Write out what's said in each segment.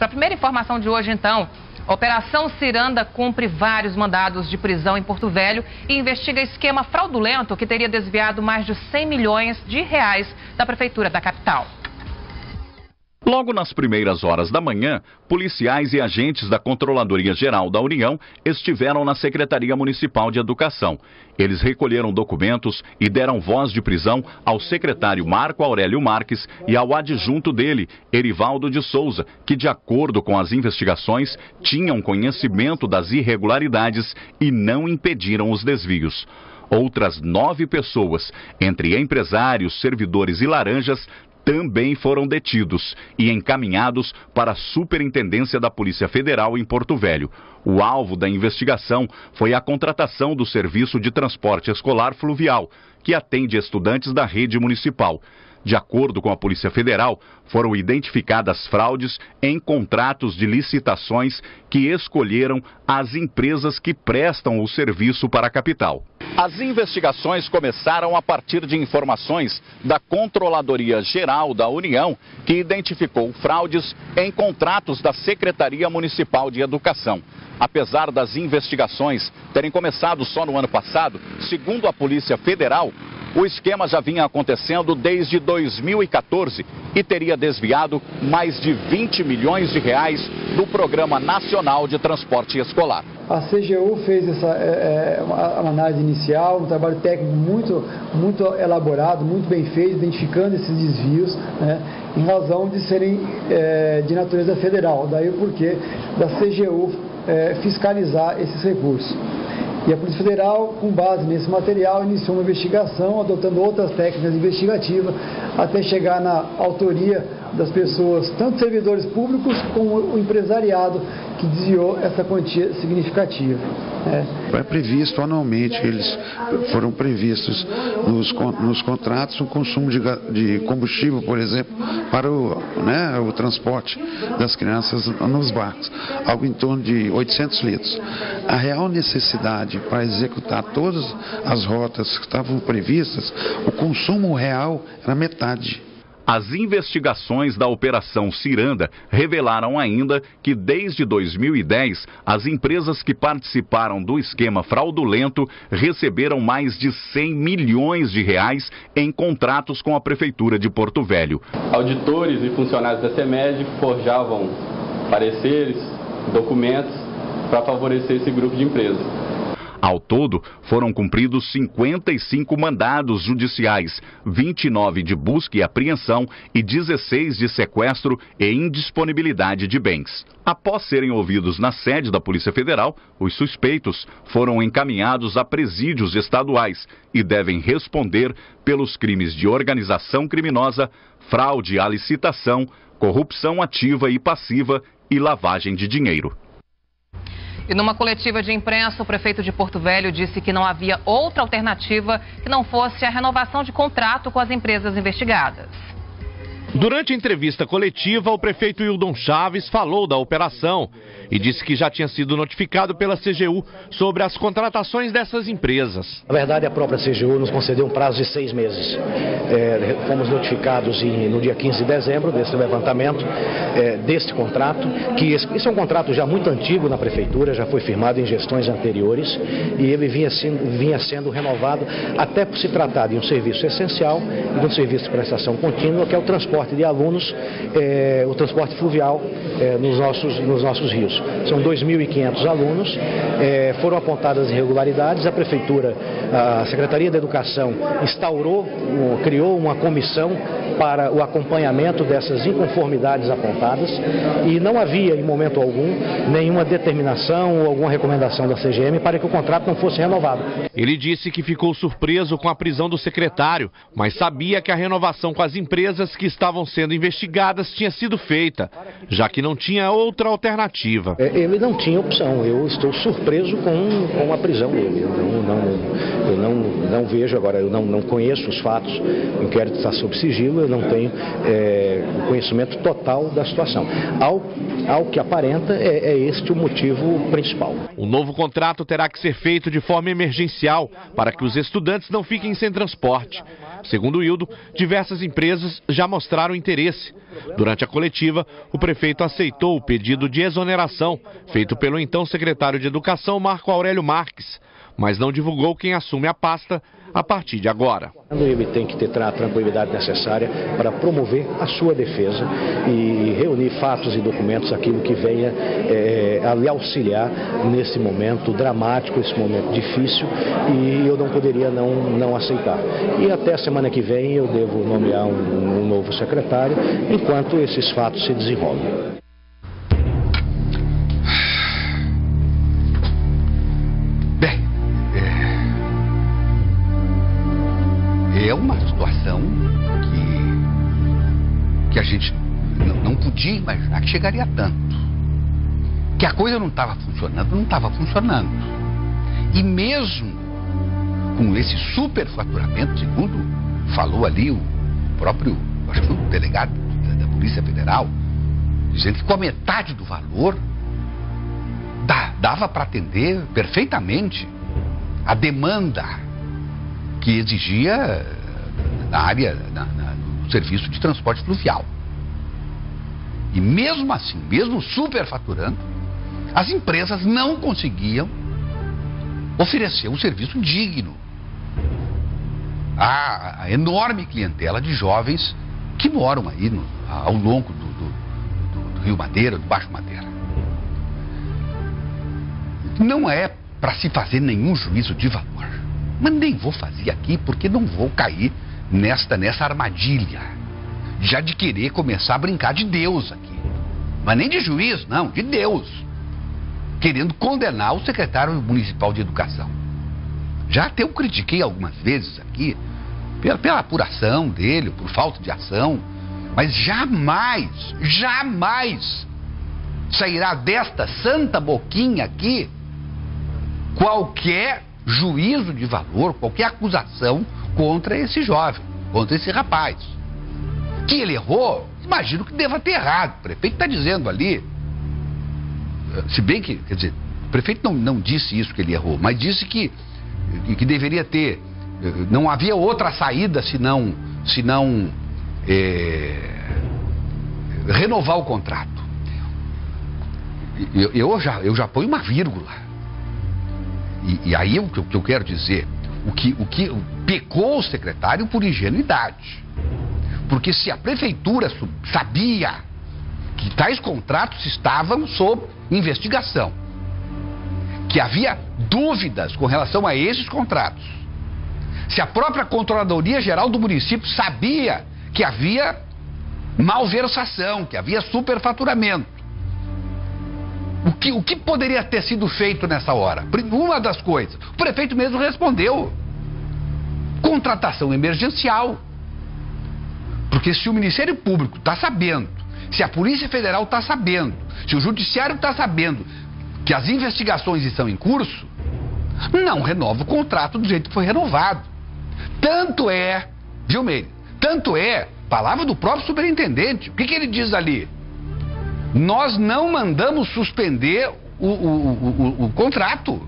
Para a primeira informação de hoje, então, Operação Ciranda cumpre vários mandados de prisão em Porto Velho e investiga esquema fraudulento que teria desviado mais de 100 milhões de reais da Prefeitura da capital. Logo nas primeiras horas da manhã, policiais e agentes da Controladoria Geral da União estiveram na Secretaria Municipal de Educação. Eles recolheram documentos e deram voz de prisão ao secretário Marco Aurélio Marques e ao adjunto dele, Erivaldo de Souza, que, de acordo com as investigações, tinham conhecimento das irregularidades e não impediram os desvios. Outras nove pessoas, entre empresários, servidores e laranjas, também foram detidos e encaminhados para a Superintendência da Polícia Federal em Porto Velho. O alvo da investigação foi a contratação do Serviço de Transporte Escolar Fluvial, que atende estudantes da rede municipal. De acordo com a Polícia Federal, foram identificadas fraudes em contratos de licitações que escolheram as empresas que prestam o serviço para a capital. As investigações começaram a partir de informações da Controladoria Geral da União, que identificou fraudes em contratos da Secretaria Municipal de Educação. Apesar das investigações terem começado só no ano passado, segundo a Polícia Federal, o esquema já vinha acontecendo desde 2014 e teria desviado mais de 20 milhões de reais do Programa Nacional de Transporte Escolar. A CGU fez essa, é, é, uma análise inicial, um trabalho técnico muito, muito elaborado, muito bem feito, identificando esses desvios, né, em razão de serem é, de natureza federal. Daí o porquê da CGU é, fiscalizar esses recursos. E a Polícia Federal, com base nesse material, iniciou uma investigação, adotando outras técnicas investigativas, até chegar na autoria das pessoas, tanto servidores públicos como o empresariado, que desviou essa quantia significativa. É. é previsto anualmente, eles foram previstos nos, nos contratos o consumo de, de, combustível, por exemplo, para o, né, o transporte das crianças nos barcos, algo em torno de 800 litros. A real necessidade para executar todas as rotas que estavam previstas, o consumo real era metade. As investigações da Operação Ciranda revelaram ainda que, desde 2010, as empresas que participaram do esquema fraudulento receberam mais de 100 milhões de reais em contratos com a Prefeitura de Porto Velho. Auditores e funcionários da CEMED forjavam pareceres, documentos para favorecer esse grupo de empresas. Ao todo, foram cumpridos 55 mandados judiciais, 29 de busca e apreensão e 16 de sequestro e indisponibilidade de bens. Após serem ouvidos na sede da Polícia Federal, os suspeitos foram encaminhados a presídios estaduais e devem responder pelos crimes de organização criminosa, fraude à licitação, corrupção ativa e passiva e lavagem de dinheiro. E numa coletiva de imprensa, o prefeito de Porto Velho disse que não havia outra alternativa que não fosse a renovação de contrato com as empresas investigadas. Durante a entrevista coletiva, o prefeito Hildon Chaves falou da operação e disse que já tinha sido notificado pela CGU sobre as contratações dessas empresas. Na verdade, a própria CGU nos concedeu um prazo de seis meses. É, fomos notificados em, no dia 15 de dezembro desse levantamento, é, deste contrato, que esse, esse, é um contrato já muito antigo na prefeitura, já foi firmado em gestões anteriores e ele vinha sendo, vinha sendo renovado até por se tratar de um serviço essencial de um serviço de prestação contínua, que é o transporte de alunos, é, o transporte fluvial é, nos, nossos, nos nossos rios. São 2.500 alunos, é, foram apontadas irregularidades, a Prefeitura, a Secretaria da Educação instaurou, criou uma comissão para o acompanhamento dessas inconformidades apontadas e não havia, em momento algum, nenhuma determinação ou alguma recomendação da CGM para que o contrato não fosse renovado. Ele disse que ficou surpreso com a prisão do secretário, mas sabia que a renovação com as empresas que estavam sendo investigadas tinha sido feita, já que não tinha outra alternativa. É, ele não tinha opção. Eu estou surpreso com, com a prisão dele. Eu não, não, eu não, não vejo agora, eu não, não conheço os fatos. O inquérito está sob sigilo, eu não tenho é, conhecimento total da situação. Ao, ao que aparenta, é, é este o motivo principal. O novo contrato terá que ser feito de forma emergencial para que os estudantes não fiquem sem transporte. Segundo o Hildo, diversas empresas já mostraram interesse. Durante a coletiva, o prefeito aceitou o pedido de exoneração feito pelo então secretário de Educação, Marco Aurélio Marques, mas não divulgou quem assume a pasta a partir de agora. Ele tem que ter a tranquilidade necessária para promover a sua defesa e reunir fatos e documentos, aquilo que venha é, a lhe auxiliar nesse momento dramático, esse momento difícil, e eu não poderia não, não aceitar. E até a semana que vem eu devo nomear um, um novo secretário, enquanto esses fatos se desenrolam. Que, a gente não podia imaginar que chegaria a tanto. Que a coisa não estava funcionando, não estava funcionando. E mesmo com esse superfaturamento, segundo falou ali o próprio, acho que foi o delegado da, Polícia Federal, dizendo que com a metade do valor dava para atender perfeitamente a demanda que exigia na área, na, na, serviço de transporte fluvial. E mesmo assim, mesmo superfaturando, as empresas não conseguiam oferecer um serviço digno à, enorme clientela de jovens que moram aí no, ao longo do, do, do, do Rio Madeira, do Baixo Madeira. Não é para se fazer nenhum juízo de valor. Mas nem vou fazer aqui porque não vou cair nesta nessa armadilha já de querer começar a brincar de Deus aqui. Mas nem de juiz, não, de Deus. Querendo condenar o secretário municipal de educação. Já até eu critiquei algumas vezes aqui pela, pela apuração dele, por falta de ação, mas jamais, jamais sairá desta santa boquinha aqui qualquer juízo de valor, qualquer acusação contra esse jovem, contra esse rapaz. Que ele errou, imagino que deva ter errado. O prefeito está dizendo ali. Se bem que, quer dizer, o prefeito não, não disse isso que ele errou, mas disse que, que deveria ter. Não havia outra saída senão, senão é, renovar o contrato. Eu, eu, já, eu já ponho uma vírgula. E, e aí o que, o que eu quero dizer, o que, o que pecou o secretário por ingenuidade. Porque se a prefeitura sabia que tais contratos estavam sob investigação, que havia dúvidas com relação a esses contratos, se a própria Controladoria Geral do município sabia que havia malversação, que havia superfaturamento, o que, o que poderia ter sido feito nessa hora? Uma das coisas, o prefeito mesmo respondeu: contratação emergencial. Porque se o Ministério Público está sabendo, se a Polícia Federal está sabendo, se o Judiciário está sabendo que as investigações estão em curso, não renova o contrato do jeito que foi renovado. Tanto é, viu, Meire? Tanto é, palavra do próprio superintendente. O que, que ele diz ali? Nós não mandamos suspender o, o, o, o contrato.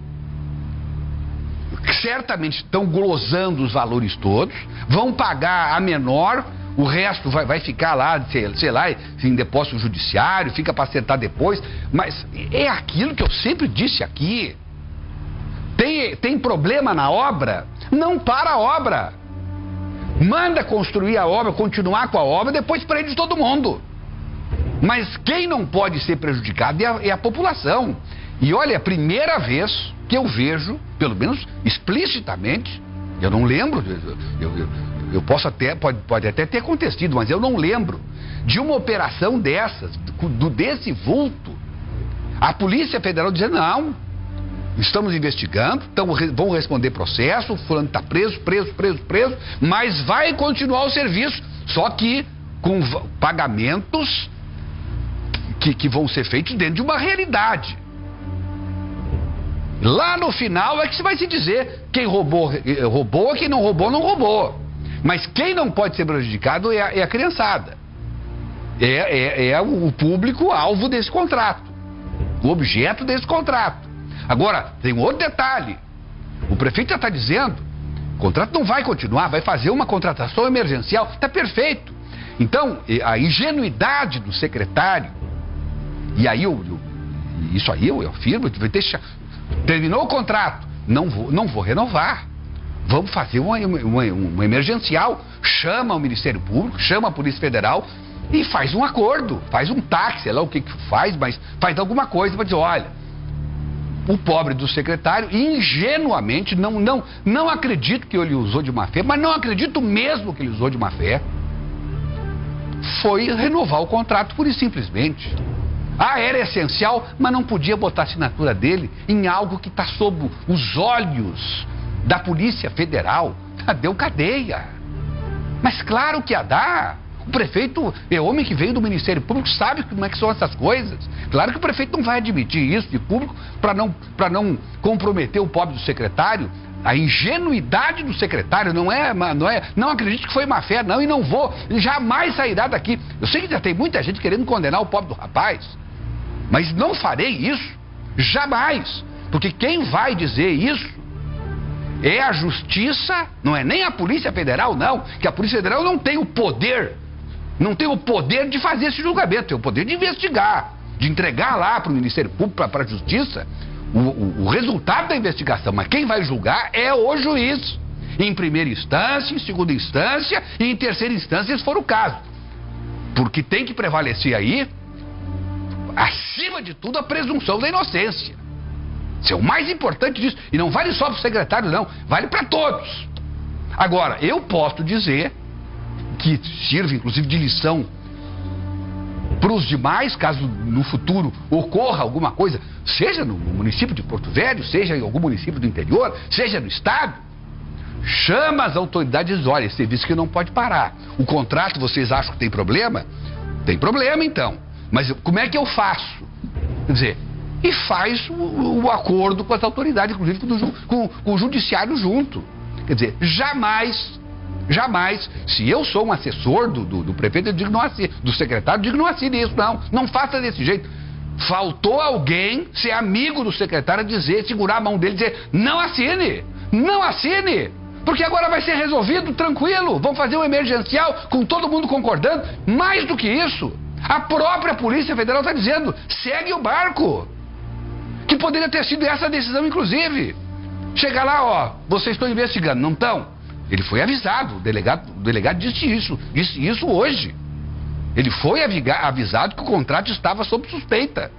Certamente estão glosando os valores todos, vão pagar a menor, o resto vai, vai ficar lá, sei, sei lá, em depósito judiciário, fica para acertar depois. Mas é aquilo que eu sempre disse aqui. Tem, tem problema na obra? Não para a obra. Manda construir a obra, continuar com a obra, depois prende todo mundo. Mas quem não pode ser prejudicado é a, é a população. E olha, é a primeira vez que eu vejo, pelo menos explicitamente, eu não lembro, eu, eu, eu posso até, pode, pode até ter acontecido, mas eu não lembro de uma operação dessas, do, desse vulto. A Polícia Federal dizendo, não, estamos investigando, então vão responder processo, o fulano está preso, preso, preso, preso, mas vai continuar o serviço, só que com pagamentos que, que vão ser feitos dentro de uma realidade. Lá no final é que se vai se dizer quem roubou, eh, roubou, quem não roubou, não roubou. Mas quem não pode ser prejudicado é a, é a criançada. É, é, é o público alvo desse contrato. O objeto desse contrato. Agora, tem um outro detalhe. O prefeito já está dizendo, contrato não vai continuar, vai fazer uma contratação emergencial, está perfeito. Então, a ingenuidade do secretário, e aí eu, eu isso aí eu, eu afirmo, vai deixar, terminou o contrato, não vou, não vou renovar. Vamos fazer uma, uma, uma emergencial, chama o Ministério Público, chama a Polícia Federal e faz um acordo, faz um táxi, sei lá o que, que faz, mas faz alguma coisa para dizer, olha, o pobre do secretário, ingenuamente, não, não, não acredito que ele usou de má fé, mas não acredito mesmo que ele usou de má fé, foi renovar o contrato pura e simplesmente. Ah, era essencial, mas não podia botar a assinatura dele em algo que está sob os olhos da Polícia Federal. Deu cadeia. Mas claro que ia dar. O prefeito é homem que veio do Ministério Público, sabe como é que são essas coisas. Claro que o prefeito não vai admitir isso de público para não, não comprometer o pobre do secretário. A ingenuidade do secretário não é, não é, não acredito que foi má fé, não, e não vou, jamais sairá daqui. Eu sei que já tem muita gente querendo condenar o pobre do rapaz, mas não farei isso, jamais, porque quem vai dizer isso é a justiça, não é nem a Polícia Federal, não, que a Polícia Federal não tem o poder não tem o poder de fazer esse julgamento, tem o poder de investigar, de entregar lá para o Ministério Público, para a Justiça, o, o, resultado da investigação. Mas quem vai julgar é o juiz. Em primeira instância, em segunda instância e em terceira instância, se for o caso. Porque tem que prevalecer aí, acima de tudo, a presunção da inocência. Isso é o mais importante disso. E não vale só para o secretário, não. Vale para todos. Agora, eu posso dizer que sirva inclusive de lição para os demais, caso no futuro ocorra alguma coisa, seja no município de Porto Velho, seja em algum município do interior, seja no estado, chama as autoridades, olha, esse serviço que não pode parar. O contrato, vocês acham que tem problema? Tem problema então. Mas como é que eu faço? Quer dizer, e faz o, o acordo com as autoridades, inclusive com, com, com o judiciário junto. Quer dizer, jamais Jamais. Se eu sou um assessor do, do, do prefeito, eu digo não assine, do secretário, eu digo não assine isso, não. Não faça desse jeito. Faltou alguém ser amigo do secretário, dizer, segurar a mão dele dizer, não assine, não assine. Porque agora vai ser resolvido tranquilo. Vão fazer um emergencial com todo mundo concordando. Mais do que isso, a própria Polícia Federal está dizendo: segue o barco. Que poderia ter sido essa decisão, inclusive. Chegar lá, ó, vocês estão investigando, não estão? Ele foi avisado, o delegado, o delegado disse isso, disse isso hoje. Ele foi avisado que o contrato estava sob suspeita.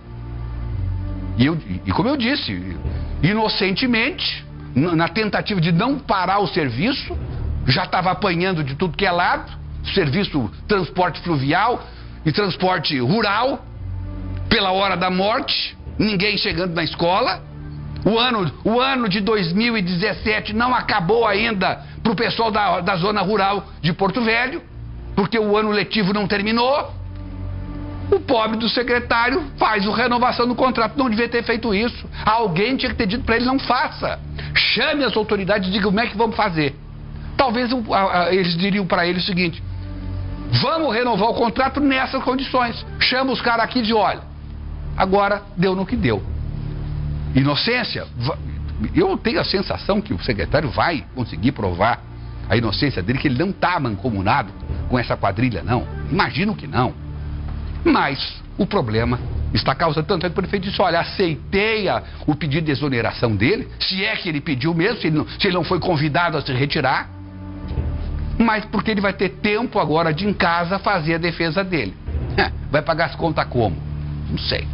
E, eu, e como eu disse, inocentemente, na tentativa de não parar o serviço, já estava apanhando de tudo que é lado, serviço transporte fluvial e transporte rural, pela hora da morte, ninguém chegando na escola. O ano, o ano de 2017 não acabou ainda para o pessoal da, da zona rural de Porto Velho, porque o ano letivo não terminou. O pobre do secretário faz a renovação do contrato, não devia ter feito isso. Alguém tinha que ter dito para ele: não faça. Chame as autoridades e diga como é que vamos fazer. Talvez eles diriam para ele o seguinte: vamos renovar o contrato nessas condições. Chama os caras aqui de olha. Agora deu no que deu. Inocência, eu tenho a sensação que o secretário vai conseguir provar a inocência dele, que ele não está mancomunado com essa quadrilha, não. Imagino que não. Mas o problema está causando tanto é que o prefeito disse, olha, aceitei a, o pedido de exoneração dele, se é que ele pediu mesmo, se ele, não, se ele não foi convidado a se retirar, mas porque ele vai ter tempo agora de em casa fazer a defesa dele. Vai pagar as contas como? Não sei.